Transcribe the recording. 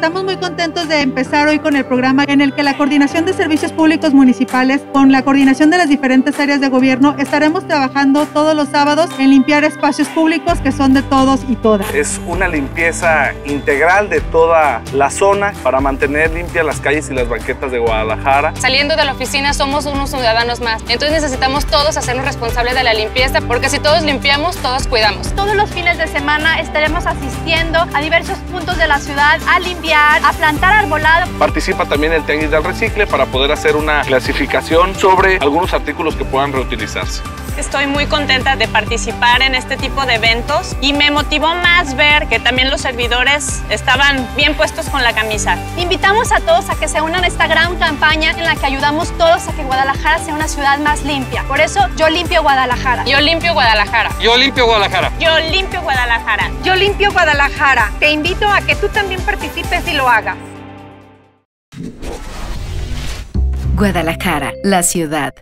Estamos muy contentos de empezar hoy con el programa en el que la Coordinación de Servicios Públicos Municipales, con la coordinación de las diferentes áreas de gobierno, estaremos trabajando todos los sábados en limpiar espacios públicos que son de todos y todas. Es una limpieza integral de toda la zona para mantener limpias las calles y las banquetas de Guadalajara. Saliendo de la oficina somos unos ciudadanos más, entonces necesitamos todos hacernos responsables de la limpieza porque si todos limpiamos, todos cuidamos. Todos los fines de semana estaremos asistiendo a diversos puntos de la ciudad a limpiar, a plantar arbolado. Participa también el Tianguis del Recicle para poder hacer una clasificación sobre algunos artículos que puedan reutilizarse. Estoy muy contenta de participar en este tipo de eventos y me motivó más ver que también los servidores estaban bien puestos con la camisa. Invitamos a todos a que se unan a esta gran campaña en la que ayudamos todos a que Guadalajara sea una ciudad más limpia. Por eso, yo limpio Guadalajara. Yo limpio Guadalajara. Yo limpio Guadalajara. Yo limpio Guadalajara. Yo limpio Guadalajara. Te invito a que tú también participes y lo hagas. Guadalajara, la ciudad.